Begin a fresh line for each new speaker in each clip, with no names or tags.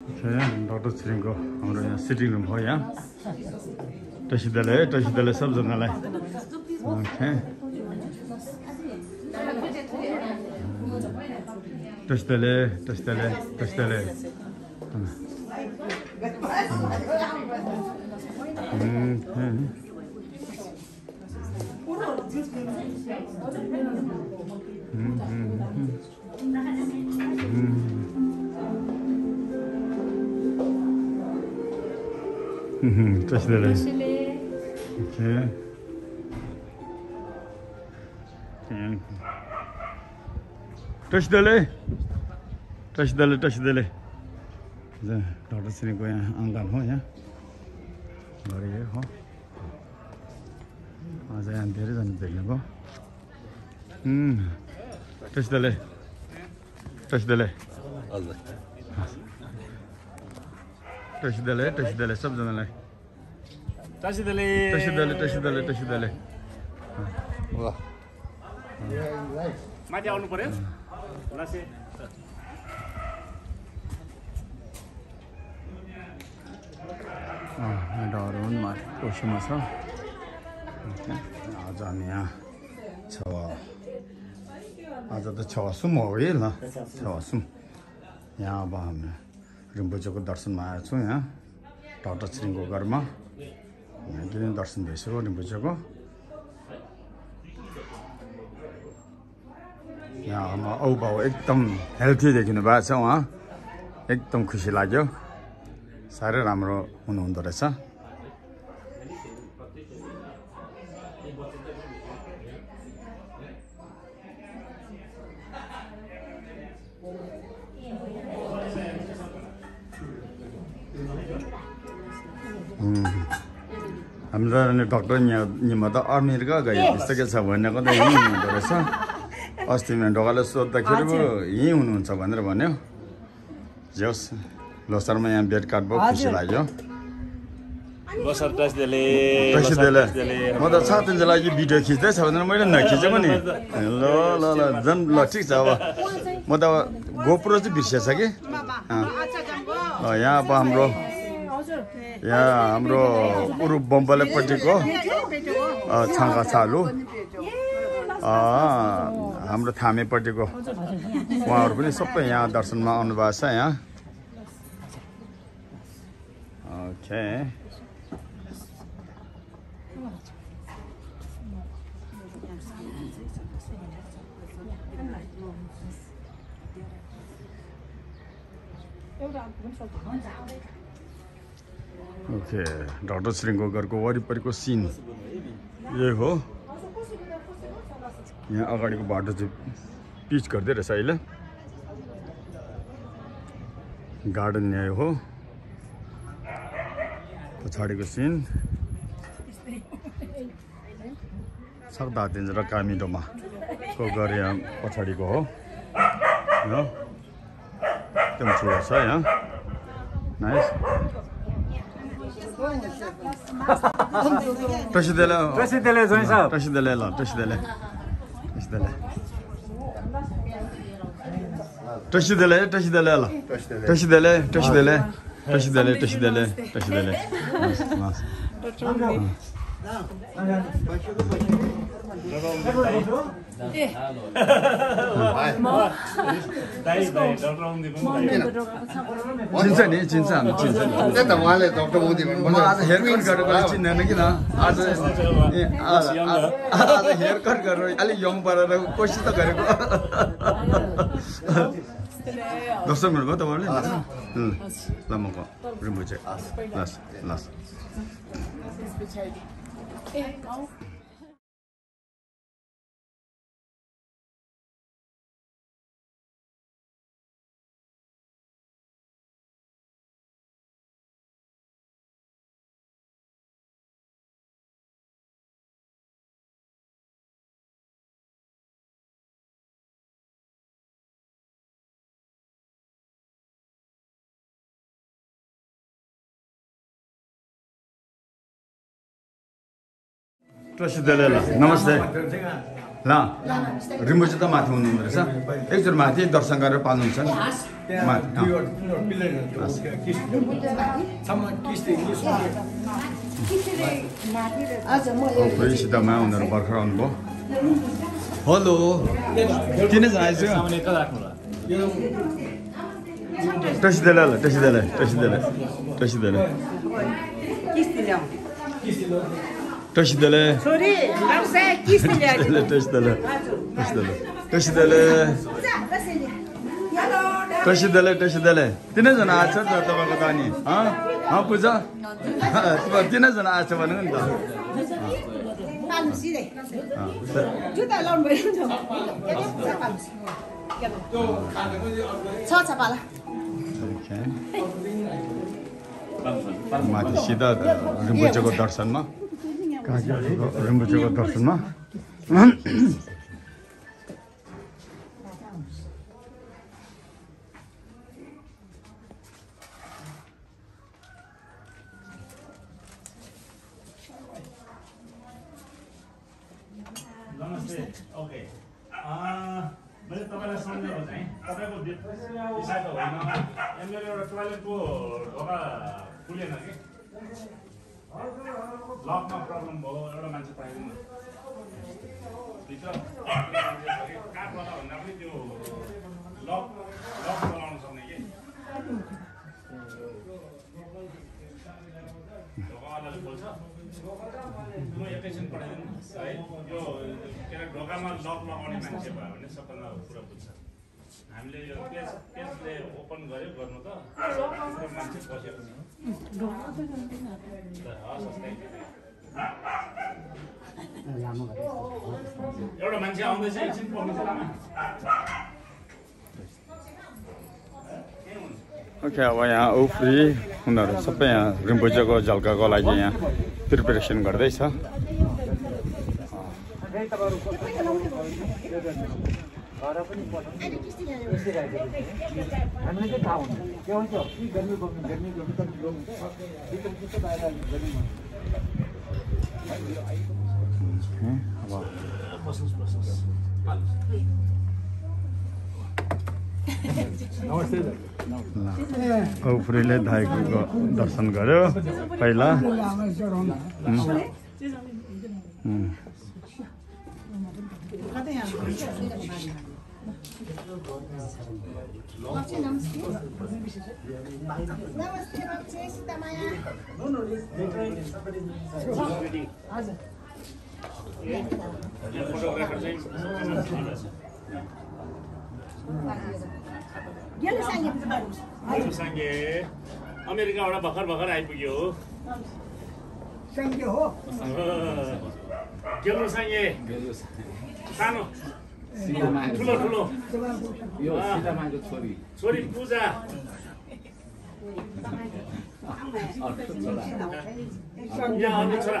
Doctor छिरिङको हाम्रो यहाँ sitting room हो यहाँ टसिदाले है टसिदाले सबजनालाई okay टसिदाले टसिदाले टसिदाले touch the leg. Okay. And touch the leg. Touch the leg, touch the leg. The daughter sitting going on ho, yeah. Very good, ho. As I am there is another go. Hmm. Touch the leg. Touch the leg. All right. Touch दले सबजनालाई
टासिदले
टसिदले टसिदले टसिदले
माथि आउनु पर्यो लासे
एउटा अरुणमा कोसीमा छ आज हामी यहाँ छवा आज त छवासुम हो है ल छवासुम यहाँ अब हामी रिम्पोचोको दर्शनमा आएको छौँ यहाँ। टाटा छिरिङको घरमा। किन दर्शन भइसक्यो रिम्पोचोको यहाँ हाम्रो औ बाउ एकदम हेल्थी देखिनु भएको छ उहाँ। एकदम खुसी लाग्यो। साह्रै राम्रो हुनुहुँदो रहेछ। हाम्रो डक्टर यहाँ निमा त अमेरिका गइसकेको छ भनेको त यहीँ हुनुहुँदो रहेछ अस्ति मेरो ढोकाले सोद्धाखेरि पो यहीँ हुनुहुन्छ भनेर भन्यो जोस् लोसारमा यहाँ बेड कार्ड भयो खुसी लाग्यो म त साथीको लागि भिडियो खिच्दैछ भनेर मैले नखिचेको नि ल ल ल झन् ल ठिक छ अब म त गोप्रो चाहिँ बिर्सिएछ कि यहाँ अब हाम्रो यहाँ हाम्रो उरु बम्बलेपट्टिको अँ, छाङ्गा चालु। अँ, हाम्रो थामेपट्टिको उहाँहरू पनि सबै यहाँ दर्शनमा आउनुभएको छ यहाँ। ओके। ओके डक्टर श्रीको घरको वरिपरिको सिन। यही हो। यहाँ अगाडिको बाटो चाहिँ पिच गर्दै रहेछ अहिले। गार्डन यही हो। पछाडिको सिन। सक्दा हातिन्छ र कामिडोमा को घर यहाँ पछाडिको हो। एकदम ठुलो छ यहाँ। Nice Taşı
dele. Taşı dele
zoin sahab. Taşı dele la, taşı dele. Taşı dele. Taşı dele, taşı dele
la. Taşı dele, taşı dele. Taşı dele, taşı dele, taşı dele. Nasıl? Nasıl?
चिन्छ नि चिन्छ हामी चिन्छ नि
त्यही त उहाँले doctor Modi
म आज हेयर कट गरेको चिन्दैन किन आज आज हेयर कट गरेर अलिक यङ पारेर कोसिस त गरेको दर्शन गर्नुभयो तपाईँहरूले उम्, ल म रिमु चाहिँ लस लस टसिदेले ल नमस्ते ल रिम्बुजी त माथि हुनुहुँदो रहेछ एकचोटि माथि दर्शन गरेर पाल्नुहुन्छ नि माथि अँ।
हजुर म
फेरि सिधामा उनीहरू भर्खर आउनुभयो हेलो किनजना आइसक्यो टसिदेला ल टसिदेला टसिदेला टसिदेला टसिदेला टसिदेला टसिदेला टसिदेला टसिदेला तिनैजना आएको छ त तपाईँको त अनि हँ पूजा तपाईँ तिनैजना आएको छ भने नि त। माथि सिधा रिम्बुचेको दर्शनमा रिम्बुचेको दर्शनमा
मैले तपाईँलाई सम्झेको चाहिँ तपाईँको त होइन एउटा टोइलेटको ढोका खुलेन कि लकमा प्रब्लम भयो एउटा मान्छे पाइँदैन। भित्र काठवाला भन्दा पनि त्यो लक लक चलाउन सक्ने कि? म एकैछिन पठाइदिनु है यो के अरे ढोकामा लक लगाउने मान्छे भयो भने सबभन्दा कुरा बुझ्छ। हामीले यो पेज पेजले ओपन गर्यो गर्नु त। मान्छे बसेको। एउटा मान्छे आउँदैछ एकछिन हुन्छ
ओके अब यहाँ उफ्री उनीहरू सबै यहाँ रिम्बुचेको झल्काको लागि यहाँ प्रिपेरेसन गर्दैछ।
हामीलाई चाहिँ थाहा हुँदैन। के हुन्छ? कि गर्मी गर्मी गर्मी गर्मी त गर्मी भित्र त्यस्तो बाहिर गर्मी
अब।
बस्नुहोस् बस्नुहोस्
उफ्रीले धाइको दर्शन गर्यो। पहिला.
साङ्गे
अमेरिकाबाट भर्खर भर्खर आइपुग्यो हो सानो ठुलो ठुलो
यो सीतामाको छोरी
छोरी पूजा यहाँ अर्को छोरा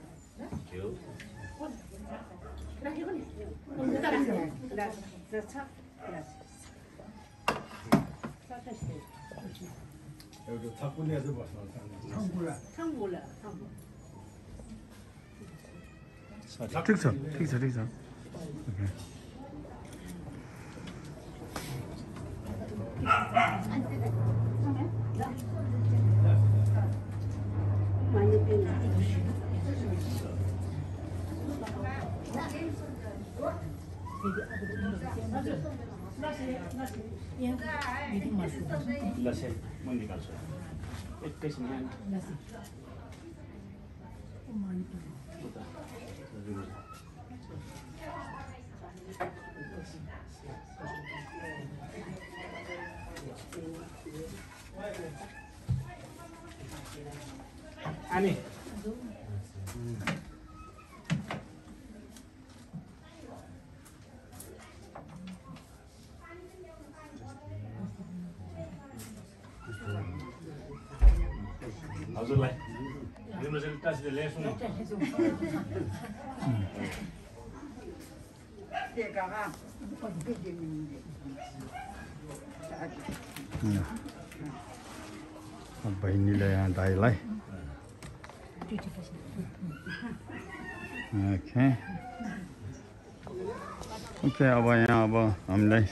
त्यहाँ त्यहाँ ढोक्ने मात्रै पनि ढोक्ने नि बाजे ढोक्ने छोरा हजुर छोरा छोरी
ठुलो चाहिँ ऊ
छोरी
ठिक छ ठिक छ ठिक छ ओके।
ल से म निकाल्छु एकैछिन यहाँ उता अनि
बहिनीले यहाँ दाईलाई ओके ओके अब यहाँ अब हामीलाई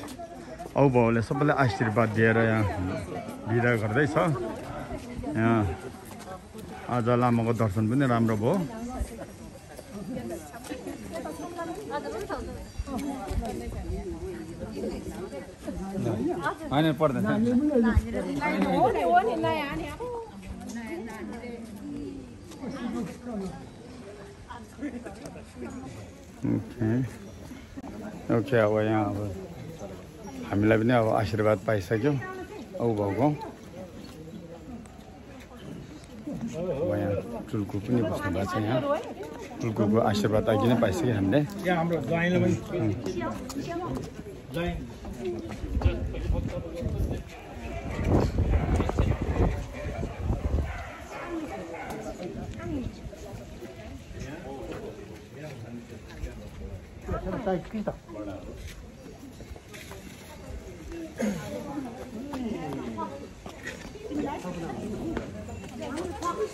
औ बाउले सबैलाई आशीर्वाद दिएर यहाँ बिदा गर्दैछ यहाँ आज लामाको दर्शन पनि राम्रो भयो। होइन पर्दैन। ओके। अब यहाँ अब हामीलाई पनि अब आशीर्वाद पाइसक्यौँ। औ भाउको। यहाँ टुल्कु पनि बस्नु भएको छ यहाँ। टुल्कुको आशीर्वाद अघि नै पाइसक्यो हामीले।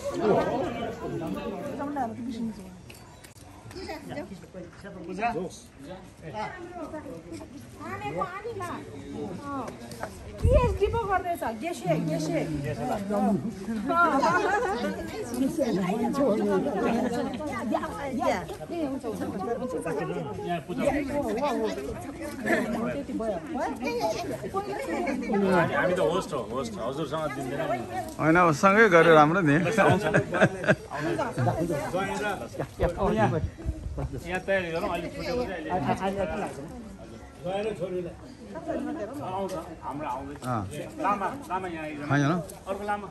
यहाँ हाम्रो ज्वाइँले पनि ज्वाइँ
खानेको आनीला पो
होइन सँगै गऱ्यो राम्रो नि।
यहाँ तयारी गरौँ अलिक फुटेको चाहिँ अहिले आउँछ हाम्रो आउँदैछ
अँ,
लामा लामा यहाँ आइरहनु
खाएन
अर्को लामा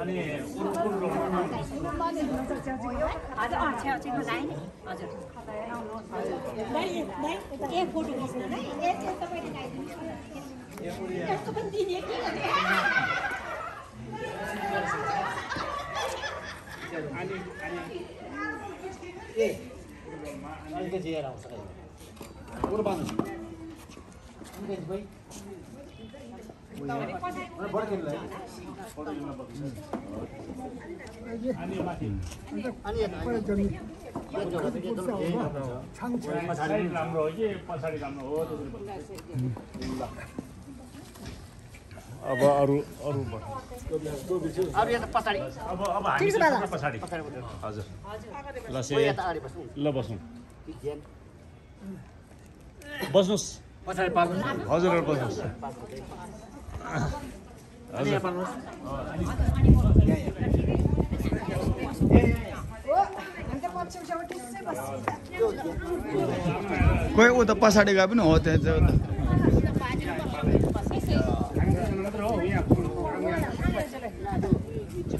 अनि कुन कुन
अलिकति आउँछ
पछाडि राम्रो हो कि? पछाडि राम्रो हो। अब अरू अरू
त पछाडि।
अब अब हामी चाहिँ सबै पछाडि। हजुर। ल से बस्नुहोस्।
पछाडि
हजुरहरू बस्नुहोस्।
कोही उता पछाडि गए पनि हो त्यहाँ चाहिँ उता
मात्र हो यहाँ पालाले ओके डन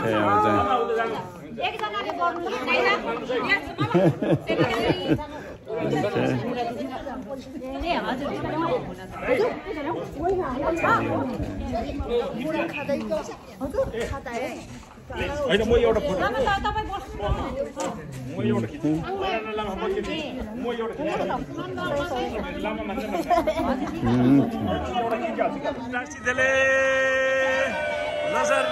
पायो बस है डाँडा होइन म एउटा फोटो म एउटा खिच्छु। म नजर